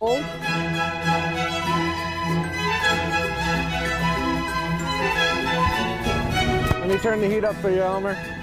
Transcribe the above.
Let me turn the heat up for you, Elmer.